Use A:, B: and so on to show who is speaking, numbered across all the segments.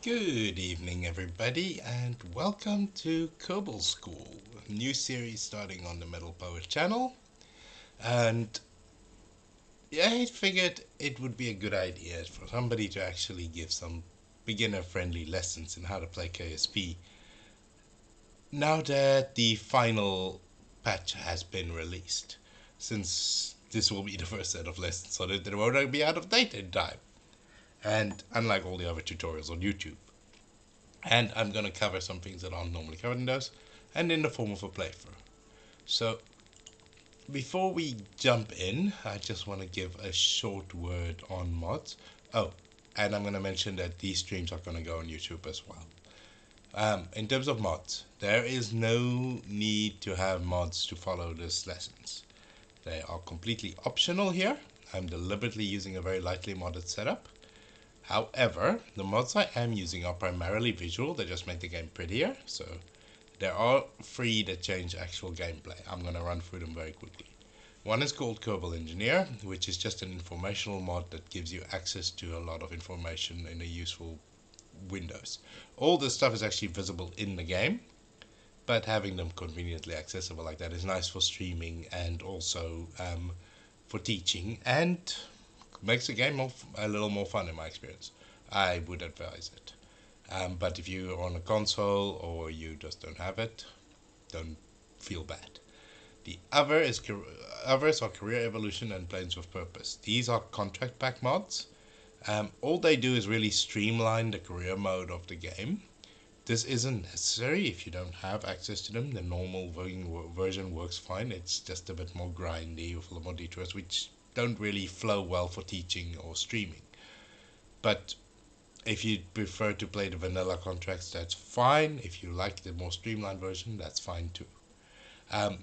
A: Good evening, everybody, and welcome to Kerbal School, a new series starting on the Metal Poet channel. And I figured it would be a good idea for somebody to actually give some beginner friendly lessons in how to play KSP. Now that the final patch has been released, since this will be the first set of lessons, so that they won't be out of date in time and unlike all the other tutorials on YouTube. And I'm going to cover some things that aren't normally covered in those, and in the form of a playthrough. So, before we jump in, I just want to give a short word on mods. Oh, and I'm going to mention that these streams are going to go on YouTube as well. Um, in terms of mods, there is no need to have mods to follow these lessons. They are completely optional here. I'm deliberately using a very lightly modded setup. However, the mods I am using are primarily visual, they just make the game prettier, so there are three that change actual gameplay. I'm going to run through them very quickly. One is called Kerbal Engineer, which is just an informational mod that gives you access to a lot of information in a useful windows. All this stuff is actually visible in the game, but having them conveniently accessible like that is nice for streaming and also um, for teaching and makes the game more, a little more fun in my experience. I would advise it. Um, but if you're on a console or you just don't have it, don't feel bad. The other is others are career evolution and planes of purpose. These are contract pack mods. Um, all they do is really streamline the career mode of the game. This isn't necessary if you don't have access to them. The normal version works fine. It's just a bit more grindy with a lot more detours, which don't really flow well for teaching or streaming. But if you prefer to play the vanilla contracts, that's fine. If you like the more streamlined version, that's fine too. Um,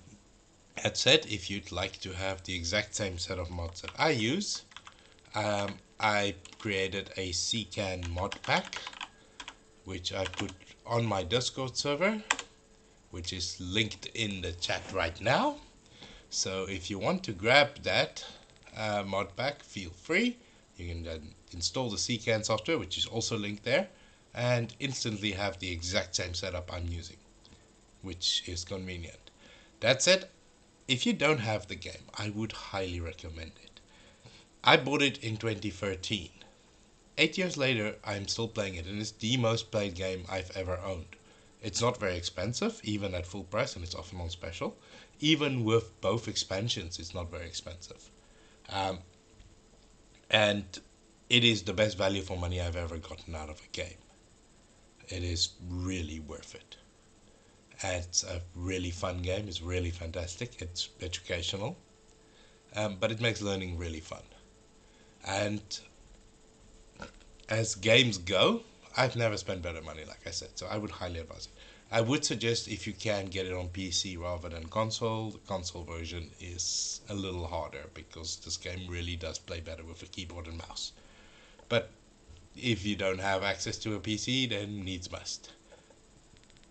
A: that said, if you'd like to have the exact same set of mods that I use, um, I created a CKAN mod pack, which I put on my Discord server, which is linked in the chat right now. So if you want to grab that, uh, mod pack, feel free. You can then install the CKAN software, which is also linked there, and instantly have the exact same setup I'm using, which is convenient. That said, if you don't have the game, I would highly recommend it. I bought it in 2013. Eight years later, I'm still playing it, and it's the most played game I've ever owned. It's not very expensive, even at full price, and it's often on special. Even with both expansions, it's not very expensive. Um, and it is the best value for money I've ever gotten out of a game. It is really worth it. It's a really fun game. It's really fantastic. It's educational, um, but it makes learning really fun. And as games go, I've never spent better money, like I said. So I would highly advise it. I would suggest if you can get it on PC rather than console. The console version is a little harder because this game really does play better with a keyboard and mouse. But if you don't have access to a PC, then needs must.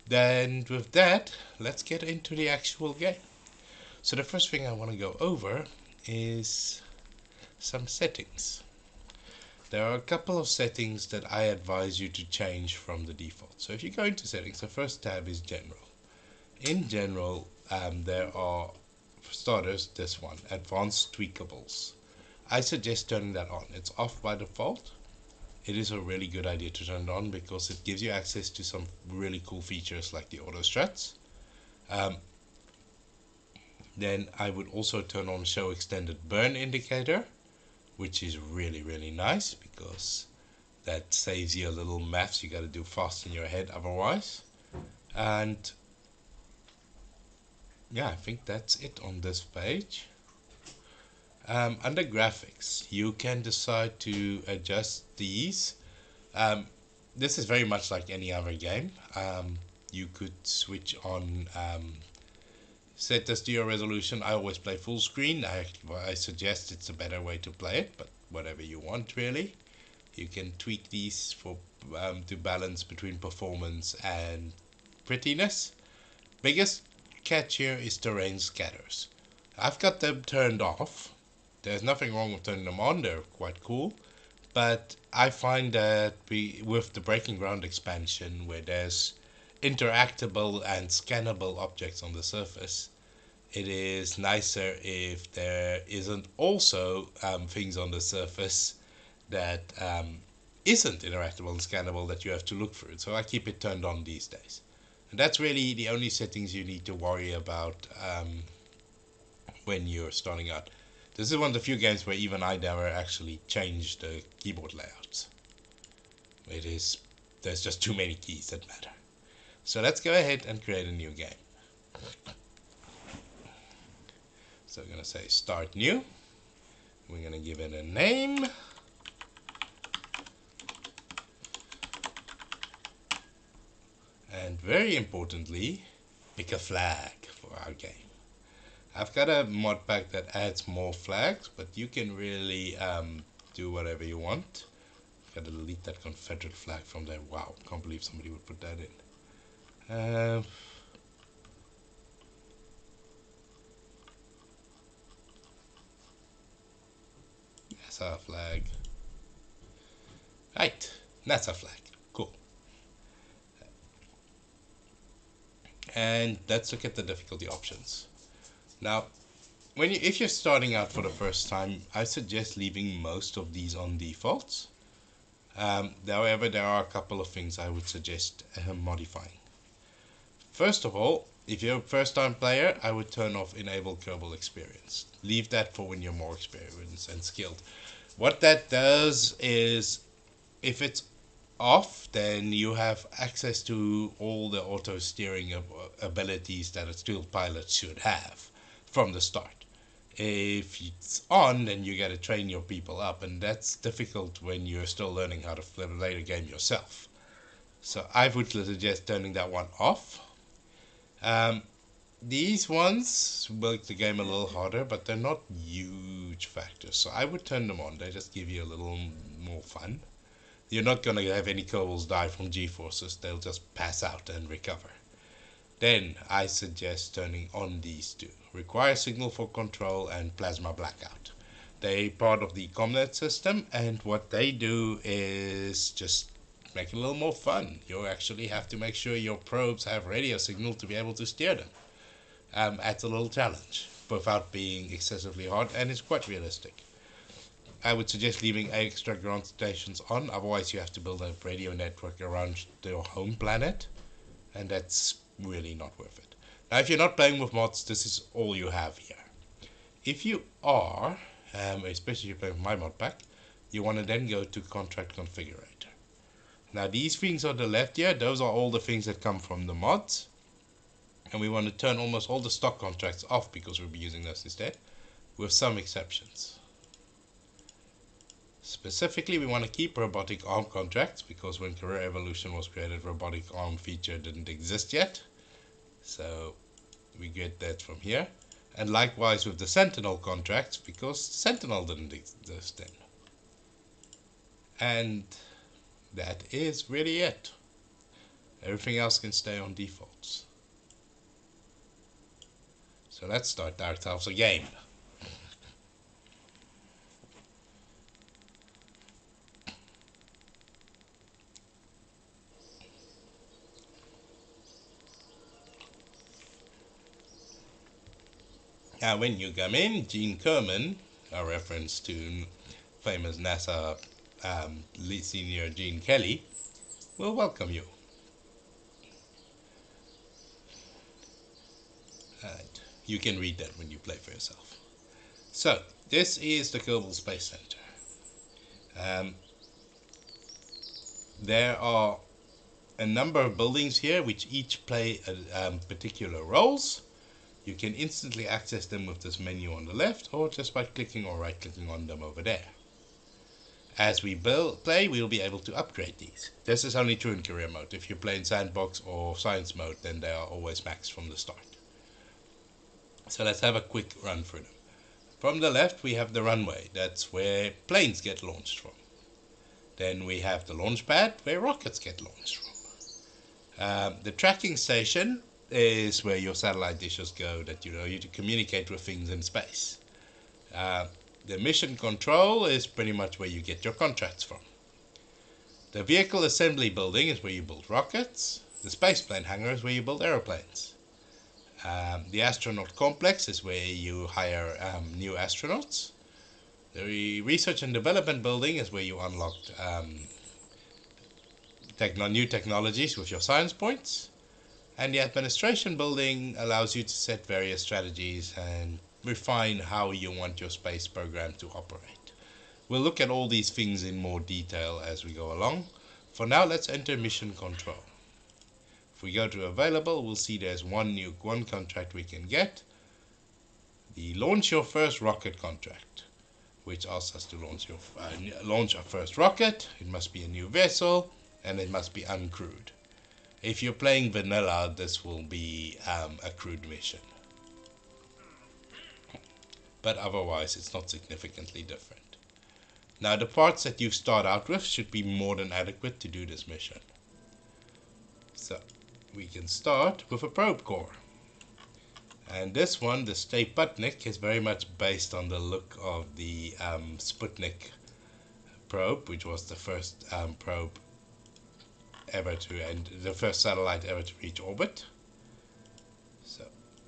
A: Then with that, let's get into the actual game. So the first thing I want to go over is some settings. There are a couple of settings that I advise you to change from the default. So if you go into settings, the first tab is general. In general, um, there are, for starters, this one, advanced tweakables. I suggest turning that on. It's off by default. It is a really good idea to turn it on because it gives you access to some really cool features like the auto struts. Um, then I would also turn on show extended burn indicator which is really really nice because that saves you a little maths. You got to do fast in your head otherwise. And yeah I think that's it on this page. Um, under graphics you can decide to adjust these. Um, this is very much like any other game. Um, you could switch on um, set the stereo resolution. I always play full screen. I, I suggest it's a better way to play it, but whatever you want really. You can tweak these for um, to balance between performance and prettiness. Biggest catch here is terrain scatters. I've got them turned off. There's nothing wrong with turning them on. They're quite cool. but I find that we with the Breaking Ground expansion, where there's interactable and scannable objects on the surface, it is nicer if there isn't also um, things on the surface that um, isn't interactable and scannable that you have to look through. So I keep it turned on these days. And that's really the only settings you need to worry about um, when you're starting out. This is one of the few games where even I never actually changed the keyboard layouts. It is, there's just too many keys that matter. So let's go ahead and create a new game. So we're going to say start new. We're going to give it a name. And very importantly, pick a flag for our game. I've got a mod pack that adds more flags, but you can really um, do whatever you want. Gotta delete that Confederate flag from there. Wow, can't believe somebody would put that in. Uh, our flag. Right, that's our flag. Cool. And let's look at the difficulty options. Now, when you, if you're starting out for the first time, I suggest leaving most of these on defaults. Um, however, there are a couple of things I would suggest uh, modifying. First of all, if you're a first time player, I would turn off enable Kerbal experience. Leave that for when you're more experienced and skilled. What that does is if it's off, then you have access to all the auto steering abilities that a skilled pilot should have from the start. If it's on, then you got to train your people up, and that's difficult when you're still learning how to play the game yourself. So I would suggest turning that one off. Um, these ones make the game a little harder, but they're not huge factors. So I would turn them on. They just give you a little more fun. You're not going to have any Kerbals die from G-forces. They'll just pass out and recover. Then I suggest turning on these two. Require signal for control and plasma blackout. They part of the CommNet system and what they do is just make it a little more fun. You actually have to make sure your probes have radio signal to be able to steer them. Um, adds a little challenge without being excessively hard and it's quite realistic. I would suggest leaving extra ground stations on, otherwise you have to build a radio network around your home planet and that's really not worth it. Now, if you're not playing with mods, this is all you have here. If you are, um, especially if you're playing with my mod pack, you want to then go to contract configurator. Now, these things on the left here, those are all the things that come from the mods. And we want to turn almost all the stock contracts off because we'll be using those instead, with some exceptions. Specifically, we want to keep robotic arm contracts because when Career Evolution was created, robotic arm feature didn't exist yet. So we get that from here. And likewise with the Sentinel contracts because Sentinel didn't exist then. And that is really it. Everything else can stay on defaults. So let's start ourselves a game. Now, when you come in, Gene Kerman, a reference to famous NASA um, senior Gene Kranz, will welcome you. And you can read that when you play for yourself. So, this is the Kerbal Space Center. Um, there are a number of buildings here which each play a, um, particular roles. You can instantly access them with this menu on the left or just by clicking or right clicking on them over there. As we build, play, we'll be able to upgrade these. This is only true in career mode. If you play in sandbox or science mode, then they are always maxed from the start. So let's have a quick run through them. From the left, we have the runway. That's where planes get launched from. Then we have the launch pad, where rockets get launched from. Um, the tracking station is where your satellite dishes go that you know you to communicate with things in space. Uh, The mission control is pretty much where you get your contracts from. The vehicle assembly building is where you build rockets. The spaceplane hangar is where you build aeroplanes. Um, the astronaut complex is where you hire um, new astronauts. The research and development building is where you unlock um, techno new technologies with your science points. And the administration building allows you to set various strategies and refine how you want your space program to operate. We'll look at all these things in more detail as we go along. For now, let's enter mission control. If we go to available, we'll see there's one new one contract we can get. The launch your first rocket contract, which asks us to launch your uh, launch our first rocket. It must be a new vessel and it must be uncrewed. If you're playing vanilla, this will be um, a crewed mission. But otherwise, it's not significantly different. Now, the parts that you start out with should be more than adequate to do this mission. So, we can start with a probe core. And this one, the Sputnik, is very much based on the look of the um, Sputnik probe, which was the first um, probe ever to and the first satellite ever to reach orbit.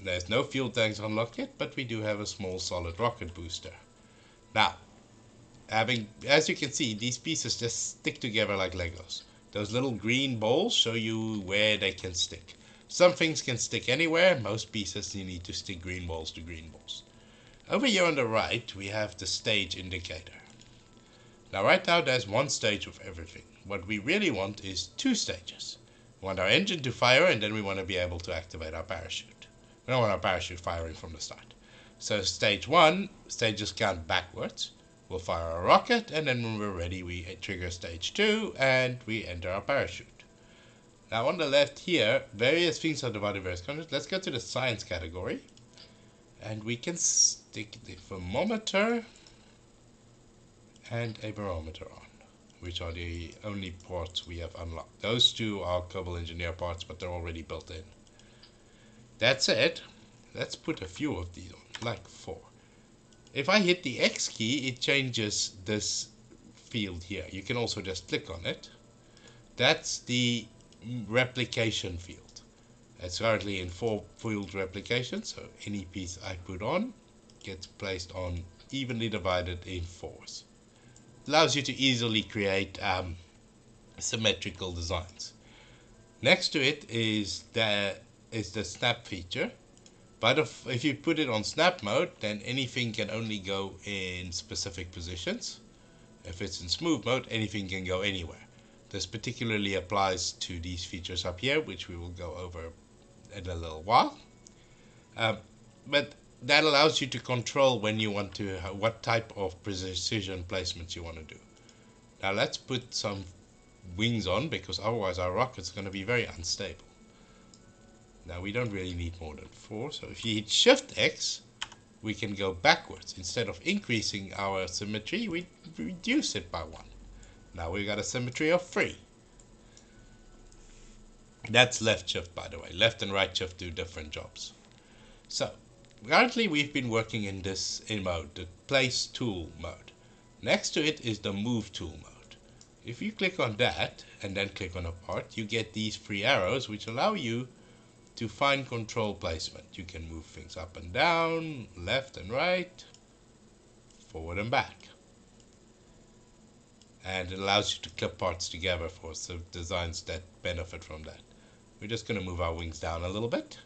A: There's no fuel tanks unlocked yet, but we do have a small solid rocket booster. Now, having as you can see, these pieces just stick together like Legos. Those little green balls show you where they can stick. Some things can stick anywhere, most pieces you need to stick green balls to green balls. Over here on the right, we have the stage indicator. Now right now there's one stage of everything. What we really want is two stages. We want our engine to fire and then we want to be able to activate our parachute. We don't want our parachute firing from the start. So stage one, stages count backwards. We'll fire our rocket and then when we're ready we trigger stage two and we enter our parachute. Now on the left here, various things are divided various countries. Let's go to the science category. And we can stick the thermometer and a barometer on which are the only ports we have unlocked. Those two are Kerbal Engineer parts, but they're already built in. That's it. Let's put a few of these on, like four. If I hit the X key, it changes this field here. You can also just click on it. That's the replication field. It's currently in four field replication, so any piece I put on gets placed on evenly divided in fours allows you to easily create um, symmetrical designs. Next to it is the is the snap feature. But if, if you put it on snap mode, then anything can only go in specific positions. If it's in smooth mode, anything can go anywhere. This particularly applies to these features up here, which we will go over in a little while. Um, but that allows you to control when you want to what type of precision placements you want to do. Now let's put some wings on because otherwise our rocket's going to be very unstable. Now we don't really need more than four, so if you hit Shift X, we can go backwards. Instead of increasing our symmetry, we reduce it by one. Now we've got a symmetry of three. That's left shift, by the way. Left and right shift do different jobs. So Currently we've been working in this in mode, the place tool mode. Next to it is the move tool mode. If you click on that and then click on a part, you get these three arrows which allow you to find control placement. You can move things up and down, left and right, forward and back. And it allows you to clip parts together for some designs that benefit from that. We're just going to move our wings down a little bit.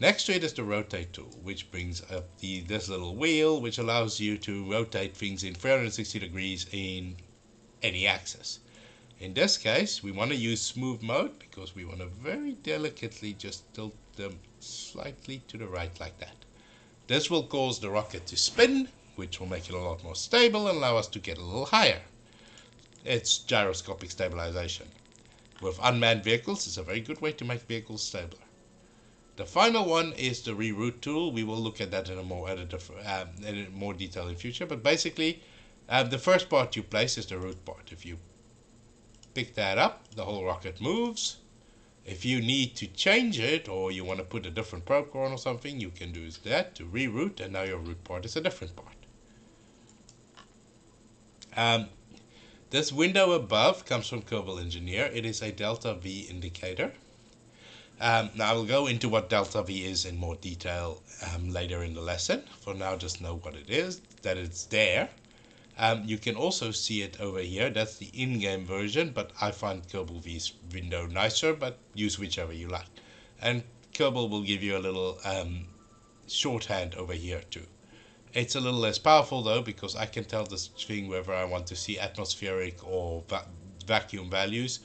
A: Next to it is the rotate tool, which brings up the this little wheel, which allows you to rotate things in 360 degrees in any axis. In this case, we want to use smooth mode because we want to very delicately just tilt them slightly to the right like that. This will cause the rocket to spin, which will make it a lot more stable and allow us to get a little higher. It's gyroscopic stabilization. With unmanned vehicles, it's a very good way to make vehicles stabler. The final one is the reroute tool. We will look at that in a more editor, um, in more detail in future. But basically, um, the first part you place is the root part. If you pick that up, the whole rocket moves. If you need to change it or you want to put a different probe on or something, you can do that to reroute and now your root part is a different part. Um, this window above comes from Kerbal Engineer. It is a delta V indicator. Um, now I'll go into what delta V is in more detail um, later in the lesson. For now, just know what it is, that it's there. Um, you can also see it over here. That's the in-game version, but I find Kerbal V's window nicer, but use whichever you like. And Kerbal will give you a little um, shorthand over here too. It's a little less powerful though, because I can tell this thing whether I want to see atmospheric or va vacuum values.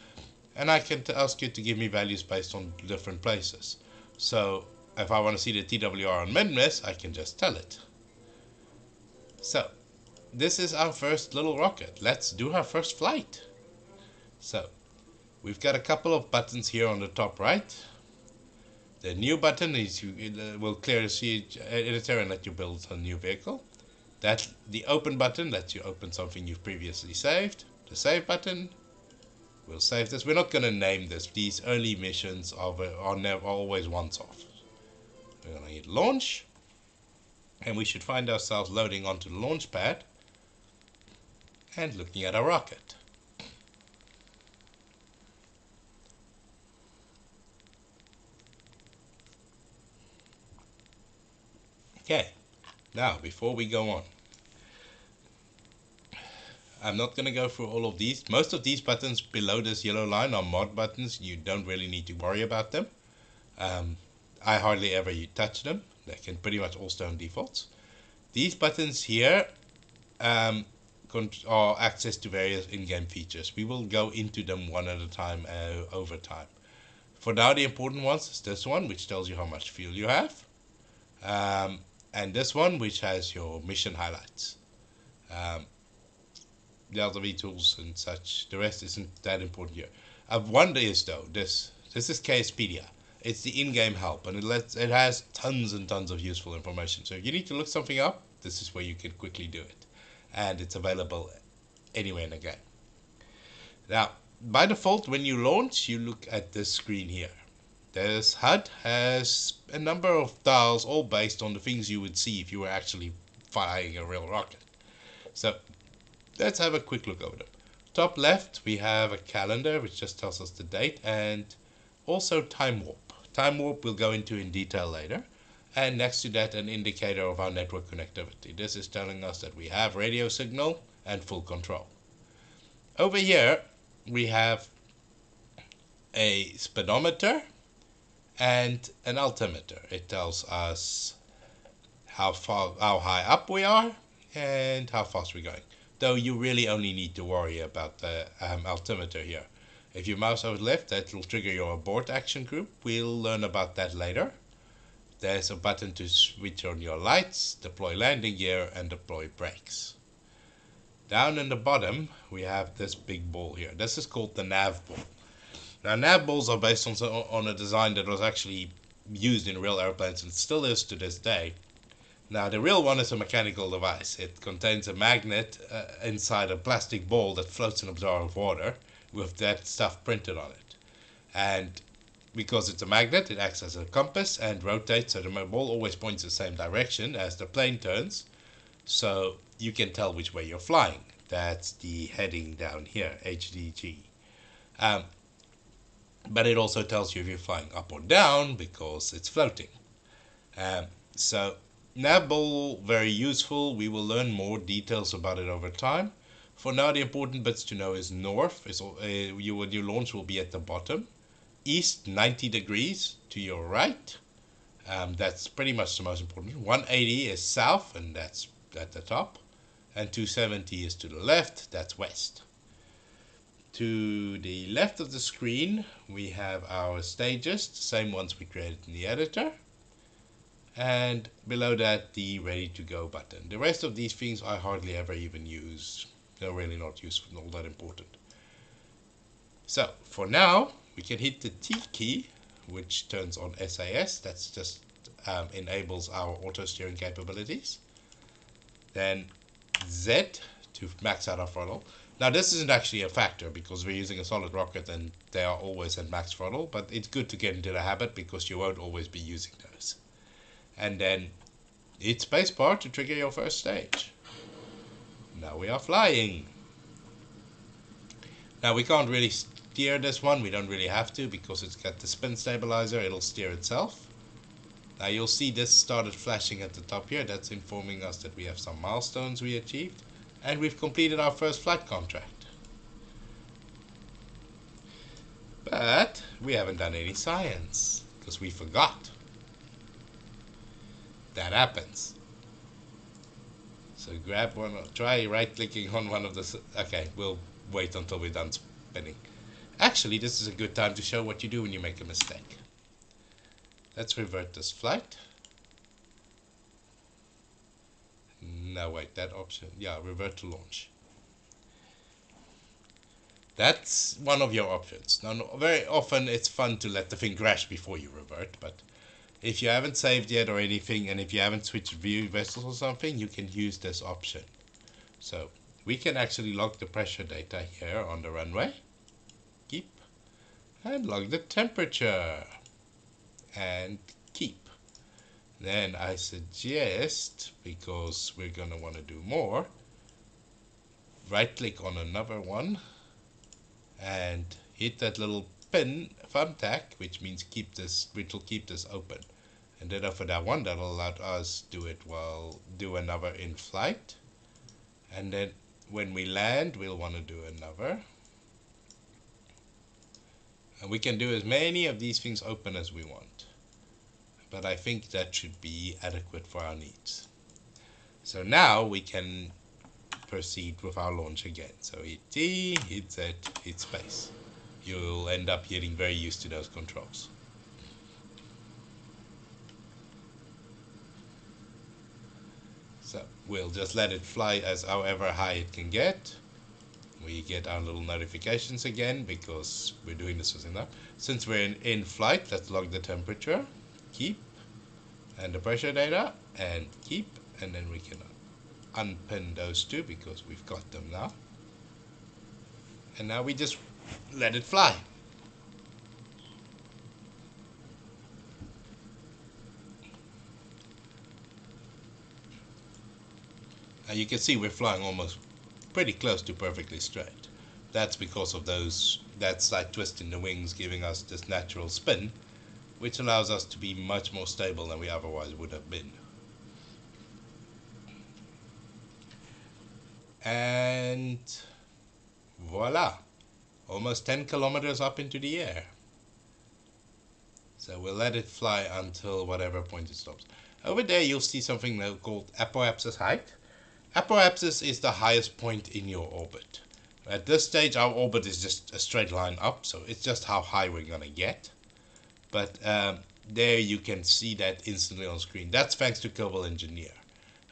A: And I can ask you to give me values based on different places. So if I want to see the TWR on Minmus, I can just tell it. So this is our first little rocket. Let's do our first flight. So we've got a couple of buttons here on the top right. The new button is you uh, will clear the CH editor and let you build a new vehicle. That the open button lets you open something you've previously saved. The save button will save this. We're not going to name this. These early missions are, are never always once off. We're going to hit launch and we should find ourselves loading onto the launch pad and looking at a rocket. Okay, now before we go on, I'm not going to go through all of these. Most of these buttons below this yellow line are mod buttons. You don't really need to worry about them. Um, I hardly ever touch them. They can pretty much all stay on defaults. These buttons here um, are access to various in-game features. We will go into them one at a time uh, over time. For now, the important ones is this one, which tells you how much fuel you have. Um, and this one, which has your mission highlights. Um, Delta V tools and such. The rest isn't that important here. Uh, one is though this. This is KSPedia. It's the in-game help, and it lets it has tons and tons of useful information. So if you need to look something up, this is where you can quickly do it, and it's available anywhere in the game. Now, by default, when you launch, you look at this screen here. This HUD has a number of dials, all based on the things you would see if you were actually flying a real rocket. So let's have a quick look over them. Top left, we have a calendar, which just tells us the date, and also time warp. Time warp we'll go into in detail later. And next to that, an indicator of our network connectivity. This is telling us that we have radio signal and full control. Over here, we have a speedometer and an altimeter. It tells us how far, how high up we are and how fast we're going. Though you really only need to worry about the um, altimeter here. If you mouse over left, that will trigger your abort action group. We'll learn about that later. There's a button to switch on your lights, deploy landing gear, and deploy brakes. Down in the bottom, we have this big ball here. This is called the nav ball. Now, nav balls are based on, on a design that was actually used in real airplanes and still is to this day. Now, the real one is a mechanical device. It contains a magnet uh, inside a plastic ball that floats in a jar of water with that stuff printed on it. And because it's a magnet, it acts as a compass and rotates, so the ball always points the same direction as the plane turns. So you can tell which way you're flying. That's the heading down here, HDG. Um, but it also tells you if you're flying up or down because it's floating. Um, so ball very useful. We will learn more details about it over time. For now, the important bits to know is north, is, uh, you, when you launch will be at the bottom. East, 90 degrees to your right. Um, that's pretty much the most important. 180 is south, and that's at the top. And 270 is to the left, that's west. To the left of the screen, we have our stages, the same ones we created in the editor. And below that, the ready to go button. The rest of these things I hardly ever even use they're really not useful, all that important. So for now, we can hit the T key, which turns on SAS. That's just um, enables our auto steering capabilities. Then Z to max out our throttle. Now this isn't actually a factor because we're using a solid rocket and they are always at max throttle, but it's good to get into the habit because you won't always be using those. And then hit spacebar to trigger your first stage. Now we are flying. Now we can't really steer this one, we don't really have to because it's got the spin stabilizer, it'll steer itself. Now you'll see this started flashing at the top here, that's informing us that we have some milestones we achieved and we've completed our first flight contract. But we haven't done any science because we forgot. That happens. So grab one, try right clicking on one of the, okay, we'll wait until we're done spinning. Actually, this is a good time to show what you do when you make a mistake. Let's revert this flight. No, wait, that option, yeah, revert to launch. That's one of your options. Now, very often it's fun to let the thing crash before you revert, but if you haven't saved yet or anything, and if you haven't switched view vessels or something, you can use this option. So we can actually log the pressure data here on the runway. And log the temperature. And keep. Then I suggest, because we're going to want to do more, right click on another one and hit that little pin thumbtack, which means keep this, which will keep this open. And then for that one, that'll allow us do it while do another in flight. And then when we land, we'll want to do another. And we can do as many of these things open as we want. But I think that should be adequate for our needs. So now we can proceed with our launch again. So hit T, hit Z, hit space. You'll end up getting very used to those controls. So we'll just let it fly as however high it can get. We get our little notifications again because we're doing this with enough. Since we're in, in flight, let's log the temperature, keep, and the pressure data, and keep, and then we can unpin those two because we've got them now. And now we just let it fly. Now you can see we're flying almost pretty close to perfectly straight. That's because of those that slight twist in the wings giving us this natural spin, which allows us to be much more stable than we otherwise would have been. And voila, almost 10 kilometers up into the air. So we'll let it fly until whatever point it stops. Over there you'll see something called apoapsis height. Apoapsis is the highest point in your orbit. At this stage, our orbit is just a straight line up, so it's just how high we're going to get. But um, there you can see that instantly on screen. That's thanks to Kerbal Engineer.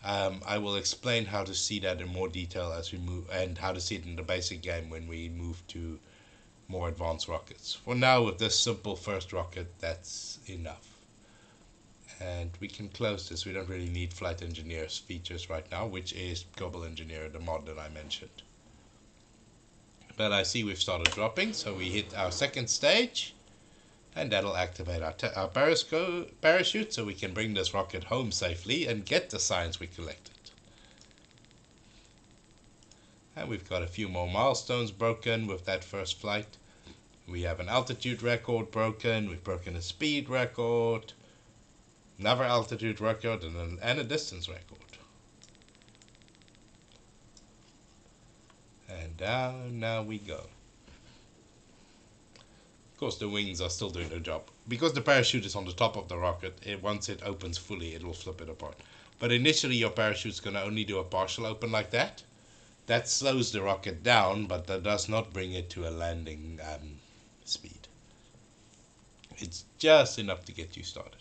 A: Um, I will explain how to see that in more detail as we move, and how to see it in the basic game when we move to more advanced rockets. For now, with this simple first rocket, that's enough and we can close this. We don't really need Flight Engineer's features right now, which is Kerbal Engineer, the mod that I mentioned. But I see we've started dropping, so we hit our second stage, and that'll activate our, our parachute so we can bring this rocket home safely and get the science we collected. And we've got a few more milestones broken with that first flight. We have an altitude record broken, we've broken a speed record, another altitude record and, an, and a distance record. And down now we go. Of course the wings are still doing their job. Because the parachute is on the top of the rocket, it, once it opens fully it will flip it apart. But initially your parachute is going to only do a partial open like that. That slows the rocket down, but that does not bring it to a landing um, speed. It's just enough to get you started.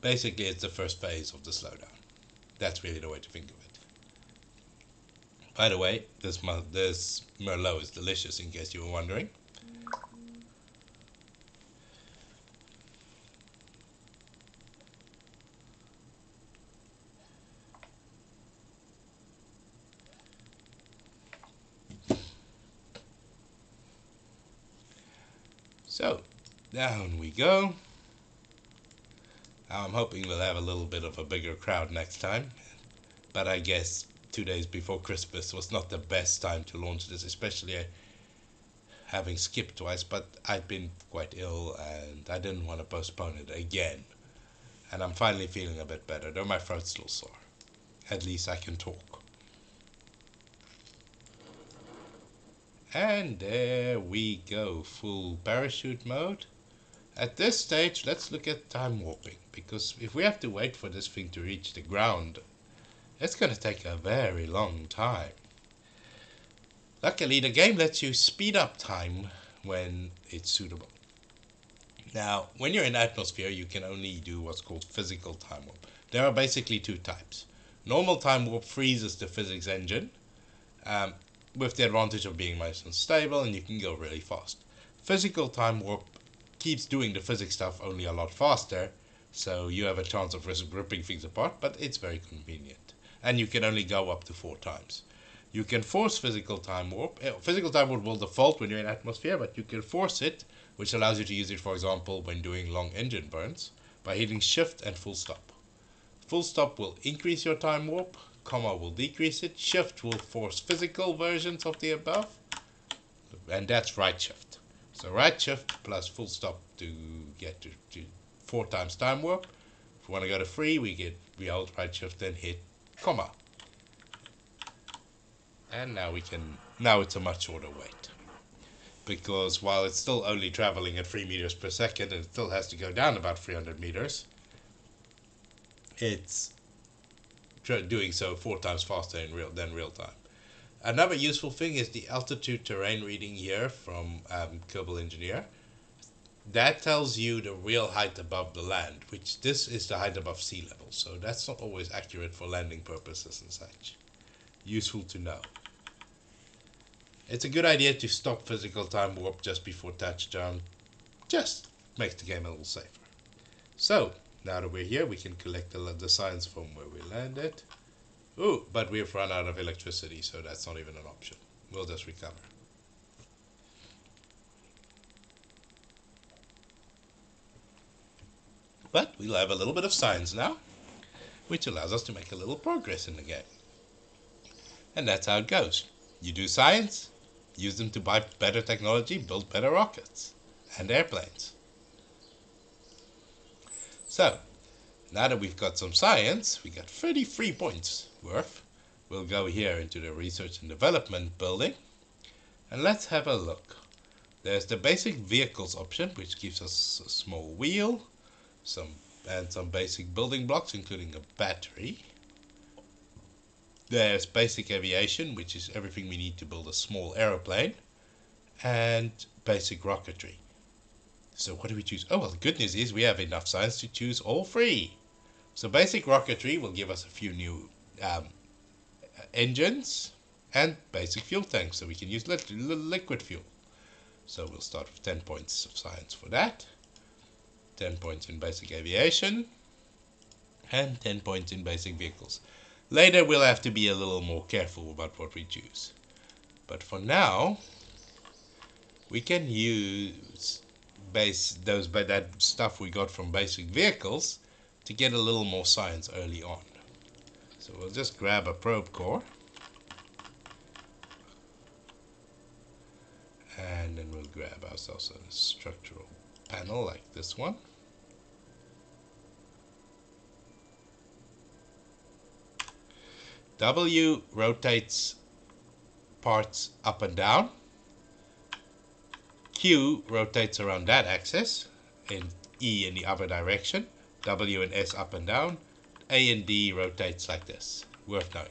A: Basically, it's the first phase of the slowdown. That's really the way to think of it. By the way, this, this Merlot is delicious in case you were wondering. So, down we go. I'm hoping we'll have a little bit of a bigger crowd next time. But I guess two days before Christmas was not the best time to launch this, especially uh, having skipped twice. But I've been quite ill and I didn't want to postpone it again. And I'm finally feeling a bit better, though my throat's still sore. At least I can talk. And there we go, full parachute mode. At this stage, let's look at time warping, because if we have to wait for this thing to reach the ground, it's going to take a very long time. Luckily, the game lets you speed up time when it's suitable. Now, when you're in atmosphere, you can only do what's called physical time warp. There are basically two types. Normal time warp freezes the physics engine, um, with the advantage of being most unstable, and you can go really fast. Physical time warp keeps doing the physics stuff only a lot faster, so you have a chance of ripping things apart, but it's very convenient. And you can only go up to four times. You can force physical time warp. Uh, physical time warp will default when you're in atmosphere, but you can force it, which allows you to use it, for example, when doing long engine burns, by hitting shift and full stop. Full stop will increase your time warp, comma will decrease it, shift will force physical versions of the above, and that's right shift. So right shift plus full stop to get to, to four times time warp. If we want to go to free, we get we hold right shift and hit comma. And now we can now it's a much shorter wait. Because while it's still only traveling at 3 meters per second and it still has to go down about 300 meters, it's doing so four times faster in real than real time. Another useful thing is the altitude terrain reading here from um, Kerbal Engineer. That tells you the real height above the land, which this is the height above sea level, so that's not always accurate for landing purposes and such. Useful to know. It's a good idea to stop physical time warp just before touchdown. Just makes the game a little safer. So, now that we're here, we can collect the, the signs from where we landed. Ooh, but we've run out of electricity, so that's not even an option. We'll just recover. But we'll have a little bit of science now, which allows us to make a little progress in the game. And that's how it goes. You do science, use them to buy better technology, build better rockets and airplanes. So, now that we've got some science, we got 33 points We'll go here into the research and development building. And let's have a look. There's the basic vehicles option, which gives us a small wheel, some and some basic building blocks, including a battery. There's basic aviation, which is everything we need to build a small aeroplane, and basic rocketry. So what do we choose? Oh, well, the good news is we have enough science to choose all three. So basic rocketry will give us a few new um, engines and basic fuel tanks, so we can use li liquid fuel. So we'll start with 10 points of science for that, 10 points in basic aviation, and 10 points in basic vehicles. Later we'll have to be a little more careful about what we choose. But for now, we can use base those that stuff we got from basic vehicles to get a little more science early on. So we'll just grab a probe core. And then we'll grab ourselves a structural panel like this one. W rotates parts up and down. Q rotates around that axis, and E in the other direction, W and S up and down, A and D rotates like this. Worth knowing.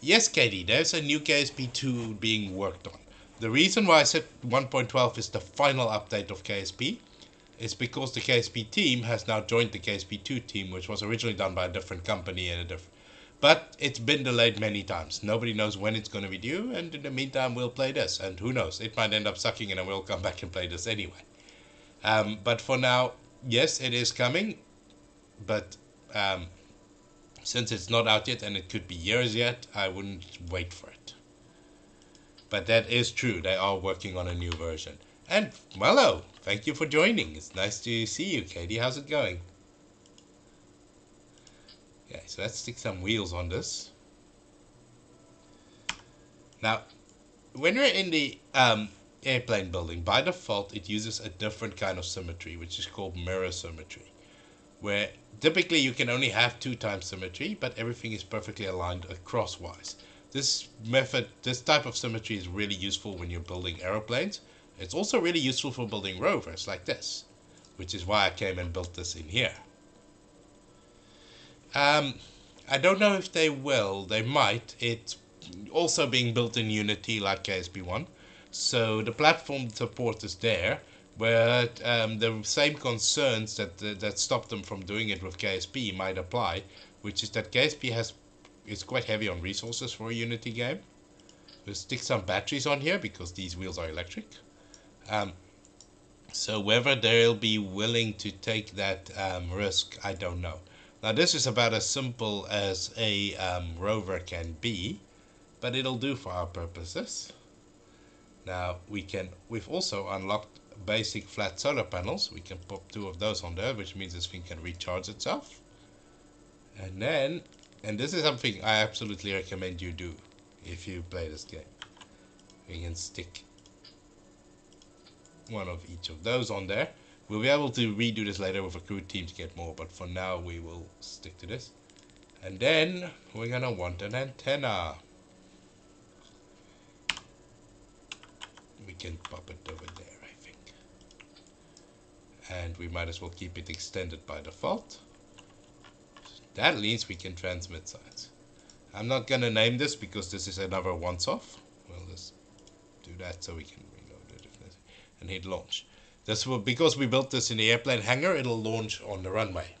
A: Yes, Katie, there's a new KSP2 being worked on. The reason why I said 1.12 is the final update of KSP is because the KSP team has now joined the KSP2 team, which was originally done by a different company and a different but it's been delayed many times. Nobody knows when it's going to be due, and in the meantime, we'll play this. And who knows, it might end up sucking, and we'll come back and play this anyway. Um, but for now, yes, it is coming, but um, since it's not out yet and it could be years yet, I wouldn't wait for it. But that is true, they are working on a new version. And, hello, thank you for joining. It's nice to see you, Katie. How's it going? Okay, so let's stick some wheels on this. Now, when we're in the um, airplane building, by default it uses a different kind of symmetry, which is called mirror symmetry, where typically you can only have two times symmetry, but everything is perfectly aligned crosswise. This method, this type of symmetry is really useful when you're building aeroplanes. It's also really useful for building rovers like this, which is why I came and built this in here. Um, I don't know if they will. They might. It's also being built in Unity like KSP1. So the platform support is there, but um, the same concerns that that stop them from doing it with KSP might apply, which is that KSP has is quite heavy on resources for a Unity game. We'll stick some batteries on here because these wheels are electric. Um, so whether they'll be willing to take that um, risk, I don't know. Now this is about as simple as a um, rover can be, but it'll do for our purposes. Now we can, we've also unlocked basic flat solar panels. We can pop two of those on there, which means this thing can recharge itself. And then, and this is something I absolutely recommend you do if you play this game. We can stick one of each of those on there. We'll be able to redo this later with a crew team to get more, but for now we will stick to this. And then we're gonna want an antenna. we can pop it over there and we might as well keep it extended by default. That means we can transmit signs I'm not gonna name this because this is another once-off. We'll just do that so we can reload it and hit launch. This will because we built this in the airplane hangar it'll launch on the runway.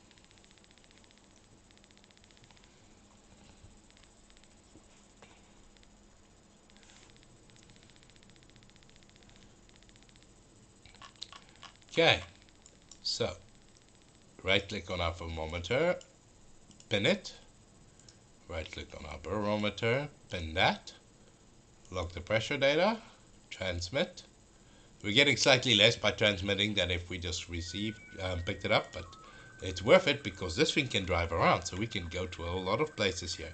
A: Okay, so right click on our thermometer, pin it, right click on our barometer, pin that, log the pressure data, transmit. We're getting slightly less by transmitting than if we just received, um, picked it up, but it's worth it because this thing can drive around, so we can go to a lot of places here.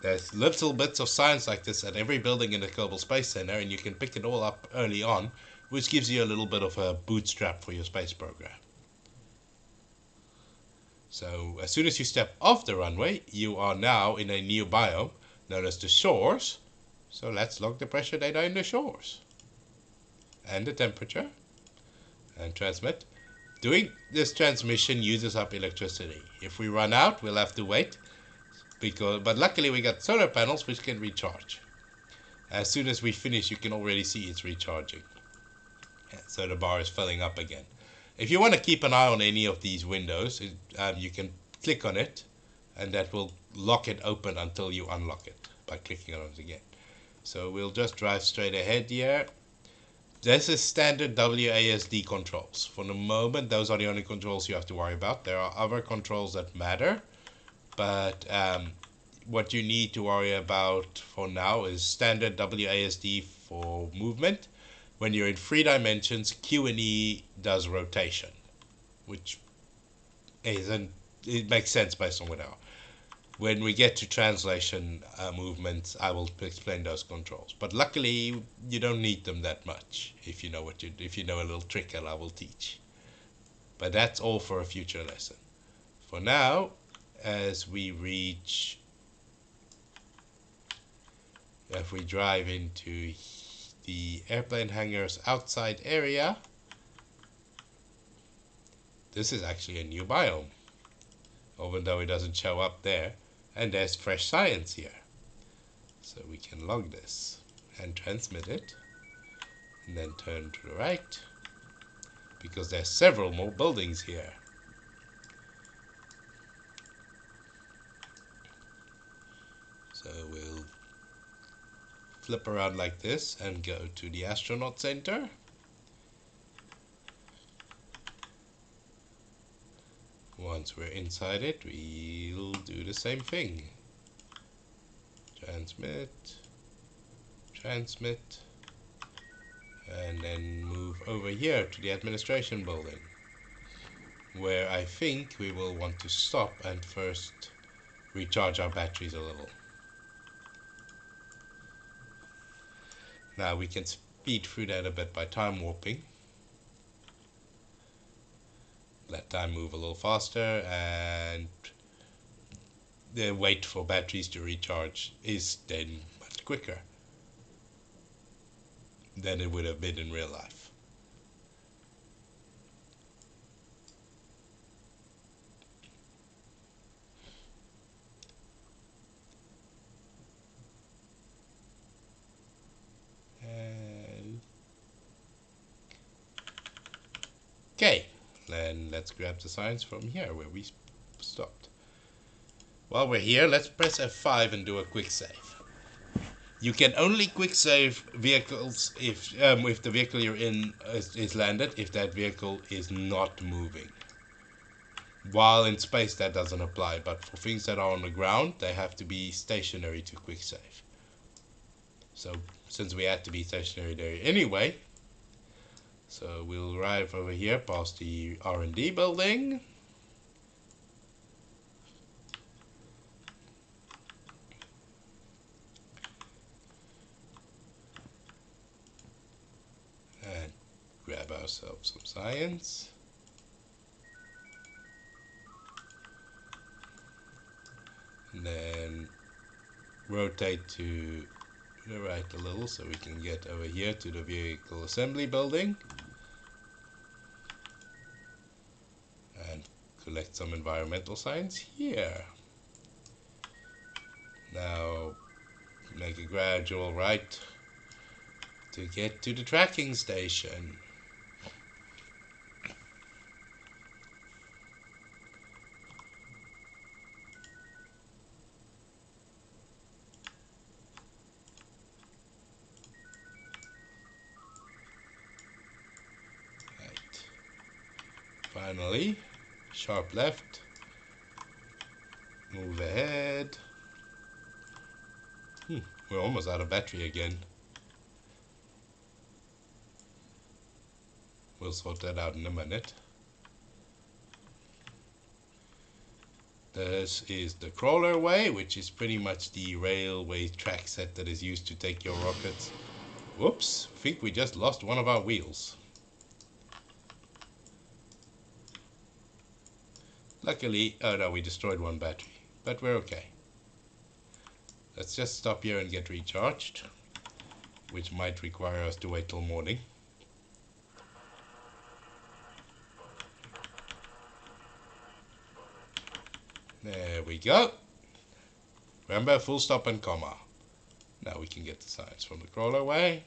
A: There's little bits of science like this at every building in the Kerbal Space Center, and you can pick it all up early on which gives you a little bit of a bootstrap for your space program. So as soon as you step off the runway, you are now in a new biome known as the shores. So let's log the pressure data in the shores. And the temperature. And transmit. Doing this transmission uses up electricity. If we run out, we'll have to wait. Because, but luckily we got solar panels which can recharge. As soon as we finish, you can already see it's recharging so the bar is filling up again. If you want to keep an eye on any of these windows, um, you can click on it and that will lock it open until you unlock it by clicking on it again. So we'll just drive straight ahead here. This is standard WASD controls. For the moment, those are the only controls you have to worry about. There are other controls that matter, but um, what you need to worry about for now is standard WASD for movement when you're in three dimensions, Q and E does rotation, which isn't it makes sense based on what are. When we get to translation uh, movements, I will explain those controls. But luckily, you don't need them that much if you know what you if you know a little trick that I will teach. But that's all for a future lesson. For now, as we reach, if we drive into the airplane hangars outside area, this is actually a new biome, even though it doesn't show up there. And there's fresh science here. So we can log this and transmit it, and then turn to the right, because there's several more buildings here. So we'll flip around like this and go to the astronaut center. Once we're inside it, we'll do the same thing. Transmit, transmit, and then move over here to the administration building. where I think we will want to stop and first recharge our batteries a little. Now we can speed through that a bit by time warping. Let time move a little faster and the wait for batteries to recharge is then much quicker than it would have been in real life. Okay, then let's grab the science from here where we stopped. While we're here, let's press F5 and do a quick save. You can only quick save vehicles if um, if the vehicle you're in is, is landed, if that vehicle is not moving. While in space that doesn't apply, but for things that are on the ground, they have to be stationary to quick save. So since we had to be stationary there anyway, so we'll arrive over here past the R&D building. And grab ourselves some science. And then rotate to the right a little so we can get over here to the vehicle assembly building and collect some environmental science here. Now make a gradual right to get to the tracking station. Finally. Sharp left. Move ahead. Hmm, we're almost out of battery again. We'll sort that out in a minute. This is the crawler way, which is pretty much the railway track set that is used to take your rockets. Whoops, I think we just lost one of our wheels. Luckily, oh no, we destroyed one battery, but we're okay. Let's just stop here and get recharged, which might require us to wait till morning. There we go. Remember, full stop and comma. Now we can get the science from the crawlerway.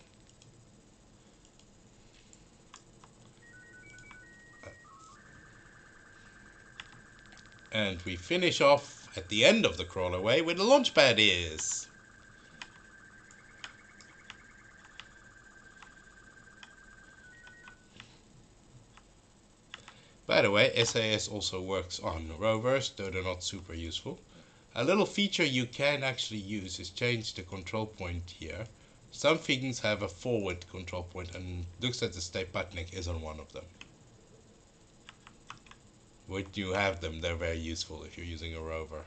A: And we finish off at the end of the crawlerway where the launch pad is. By the way, SAS also works on rovers, though they're not super useful. A little feature you can actually use is change the control point here. Some things have a forward control point and looks like the Stayputnik is on one of them when you have them, they're very useful if you're using a rover.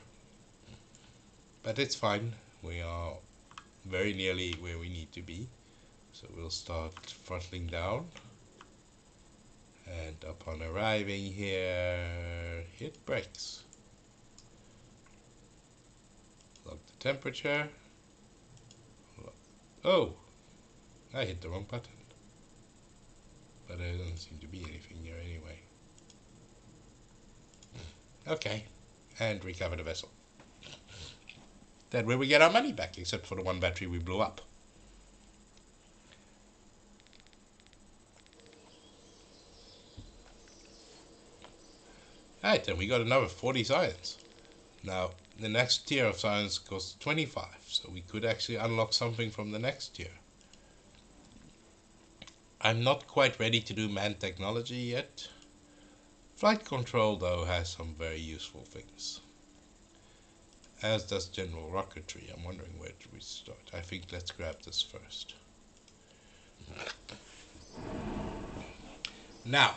A: But it's fine. We are very nearly where we need to be. So we'll start throttling down. And upon arriving here, hit brakes. Lock the temperature. Oh! I hit the wrong button. But there doesn't seem to be anything here anyway. Okay. And recover the vessel. Then will we get our money back, except for the one battery we blew up? Alright, then we got another 40 science. Now, the next tier of science costs 25, so we could actually unlock something from the next tier. I'm not quite ready to do man technology yet. Flight control, though, has some very useful things. As does general rocketry. I'm wondering where do we start. I think let's grab this first. Now,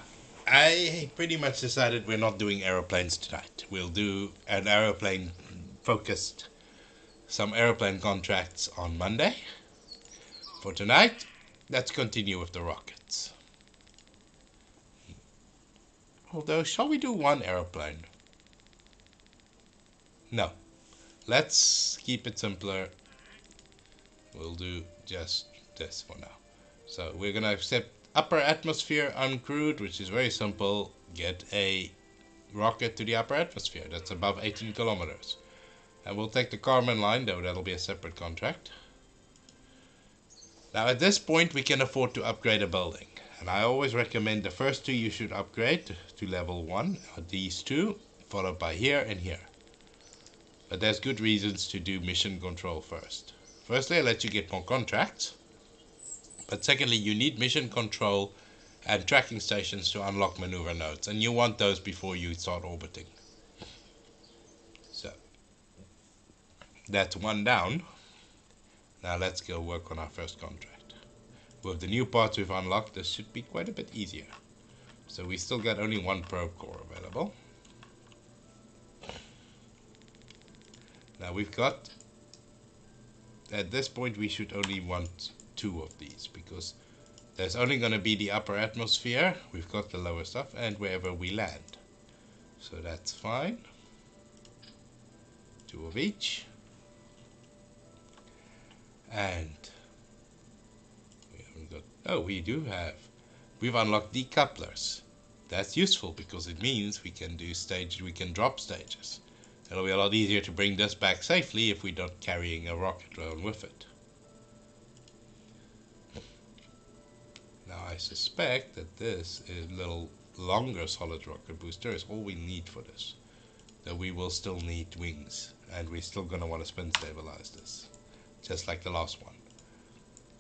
A: I pretty much decided we're not doing aeroplanes tonight. We'll do an aeroplane focused, some aeroplane contracts on Monday. For tonight, let's continue with the rockets. Although, shall we do one aeroplane? No. Let's keep it simpler. We'll do just this for now. So we're going to accept upper atmosphere uncrewed, which is very simple. Get a rocket to the upper atmosphere. That's above 18 kilometers. And we'll take the Kármán line, though that'll be a separate contract. Now at this point we can afford to upgrade a building. And I always recommend the first two you should upgrade to level 1 are these two, followed by here and here. But there's good reasons to do mission control first. Firstly, it lets you get more contracts. But secondly, you need mission control and tracking stations to unlock maneuver nodes, and you want those before you start orbiting. So, that's one down. Now let's go work on our first contract. With the new parts we've unlocked, this should be quite a bit easier. So we still got only one probe core available. Now we've got, at this point we should only want two of these because there's only going to be the upper atmosphere, we've got the lower stuff, and wherever we land. So that's fine. Two of each. And oh, we do have, we've unlocked decouplers. That's useful because it means we can do stage, we can drop stages. It'll be a lot easier to bring this back safely if we're not carrying a rocket around with it. Now I suspect that this is little longer solid rocket booster is all we need for this. That we will still need wings and we're still going to want to spin stabilize this. Just like the last one.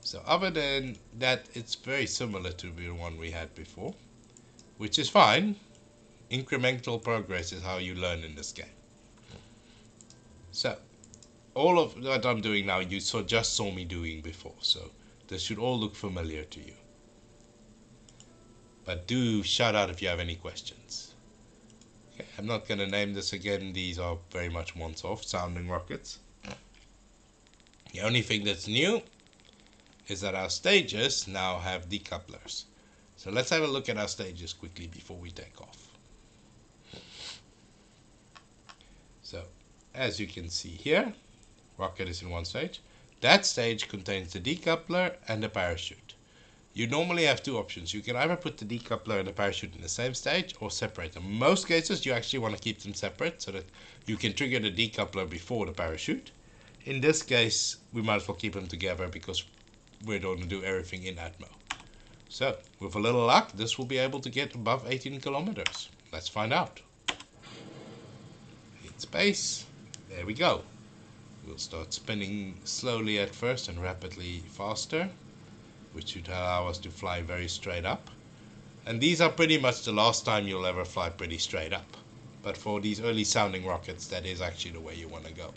A: So other than that it's very similar to the one we had before. Which is fine. Incremental progress is how you learn in this game. So all of what I'm doing now you saw just saw me doing before. So this should all look familiar to you. But do shout out if you have any questions. Okay, I'm not going to name this again. These are very much once-off sounding rockets. The only thing that's new is that our stages now have decouplers. So let's have a look at our stages quickly before we take off. So as you can see here, rocket is in one stage. That stage contains the decoupler and the parachute. You normally have two options. You can either put the decoupler and the parachute in the same stage or separate them. Most cases, you actually want to keep them separate so that you can trigger the decoupler before the parachute. In this case, we might as well keep them together because we're going to do everything in Atmo. So, with a little luck, this will be able to get above 18 kilometers. Let's find out. In space. There we go. We'll start spinning slowly at first and rapidly faster which should allow us to fly very straight up. And these are pretty much the last time you'll ever fly pretty straight up. But for these early sounding rockets, that is actually the way you want to go.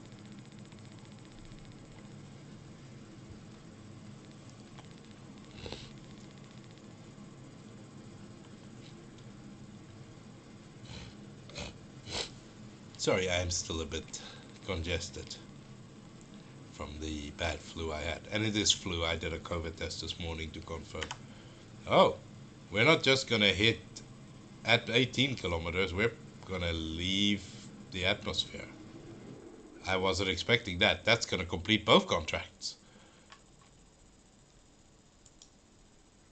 A: Sorry, I am still a bit congested from the bad flu I had. And it is flu. I did a COVID test this morning to confirm. Oh, we're not just going to hit at 18 kilometers. We're going to leave the atmosphere. I wasn't expecting that. That's going to complete both contracts.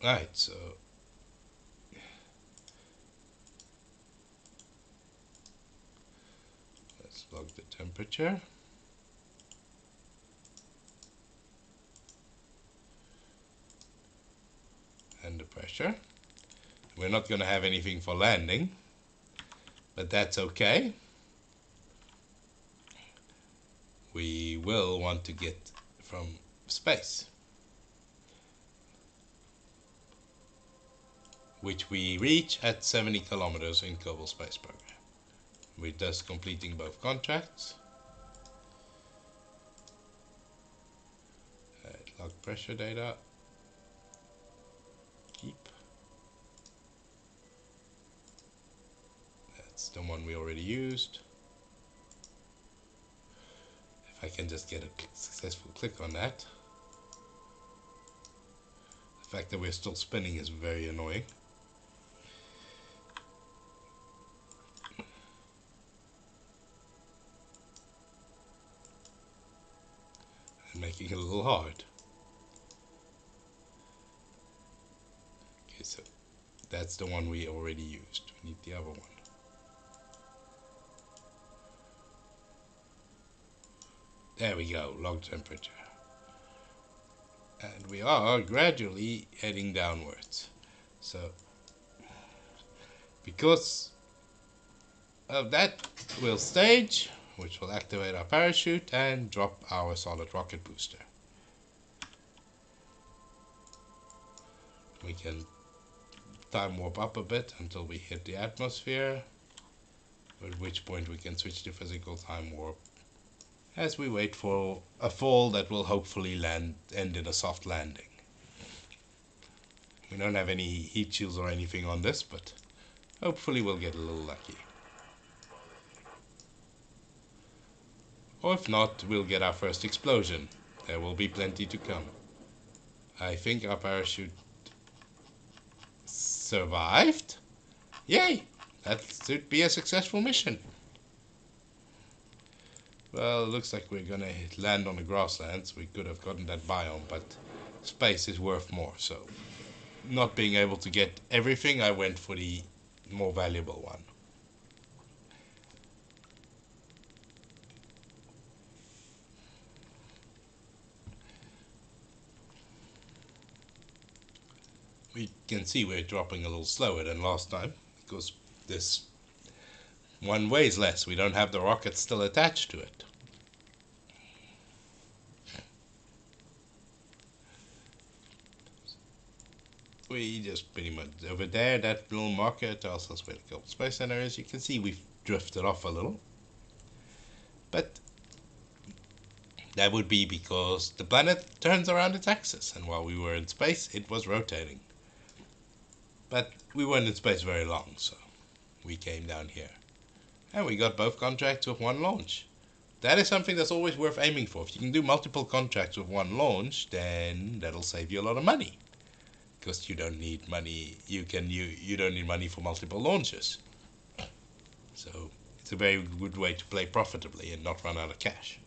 A: Right, so let's log the temperature. and the pressure. We're not going to have anything for landing, but that's okay. We will want to get from space, which we reach at 70 kilometers in Kerbal Space Program. We're thus completing both contracts. Uh, log pressure data keep. That's the one we already used. If I can just get a successful click on that. The fact that we're still spinning is very annoying. Making it a little hard. Okay, so that's the one we already used. We need the other one. There we go, log temperature. And we are gradually heading downwards. So, because of that, we'll stage, which will activate our parachute and drop our solid rocket booster. We can time warp up a bit until we hit the atmosphere, at which point we can switch to physical time warp as we wait for a fall that will hopefully land end in a soft landing. We don't have any heat shields or anything on this, but hopefully we'll get a little lucky. Or if not, we'll get our first explosion. There will be plenty to come. I think our parachute survived. Yay! That should be a successful mission. Well, looks like we're gonna land on the grasslands. We could have gotten that biome, but space is worth more, so not being able to get everything, I went for the more valuable one. We can see we're dropping a little slower than last time because this one weighs less. We don't have the rocket still attached to it. We just pretty much over there, that little marker tells us where the Kerbal Space Center is. You can see we've drifted off a little. But that would be because the planet turns around its axis, and while we were in space, it was rotating. But we weren't in space very long, so we came down here. And we got both contracts with one launch. That is something that's always worth aiming for. If you can do multiple contracts with one launch, then that'll save you a lot of money. Because you don't need money, you can you you don't need money for multiple launches. So it's a very good way to play profitably and not run out of cash.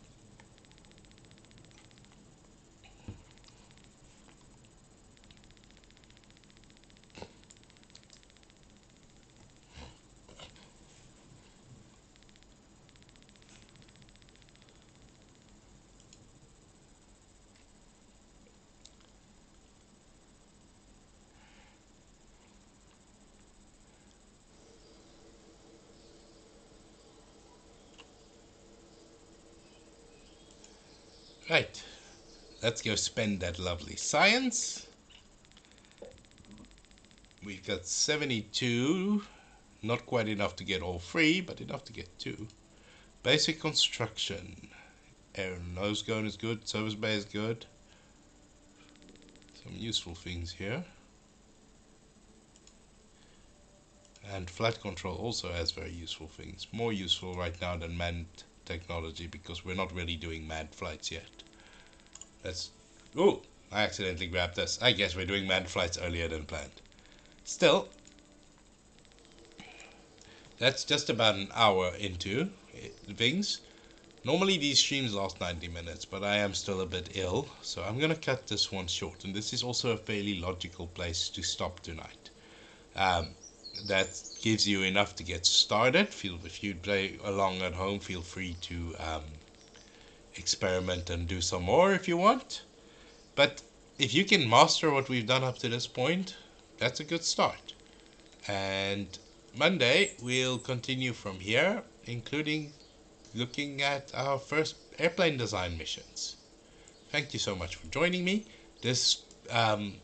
A: Right, let's go spend that lovely science. We've got 72, not quite enough to get all three, but enough to get two. Basic construction. Air nose cone is good, service bay is good. Some useful things here. And flight control also has very useful things. More useful right now than manned technology because we're not really doing manned flights yet. Let's... Ooh! I accidentally grabbed this. I guess we're doing manned flights earlier than planned. Still, that's just about an hour into things. Normally these streams last 90 minutes, but I am still a bit ill, so I'm gonna cut this one short. And this is also a fairly logical place to stop tonight. Um, that gives you enough to get started. Feel if you play along at home, feel free to um, experiment and do some more if you want. But if you can master what we've done up to this point, that's a good start. And Monday we'll continue from here, including looking at our first airplane design missions. Thank you so much for joining me. This um,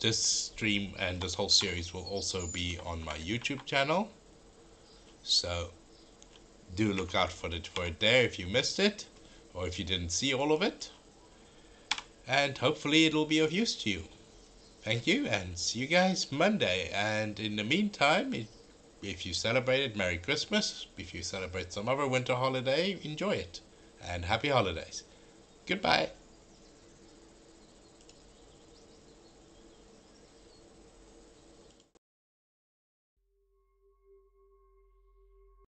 A: this stream and this whole series will also be on my YouTube channel. So do look out for it for it there if you missed it or if you didn't see all of it. And hopefully it'll be of use to you. Thank you and see you guys Monday. And in the meantime, if you celebrate it, Merry Christmas. If you celebrate some other winter holiday, enjoy it. And happy holidays. Goodbye.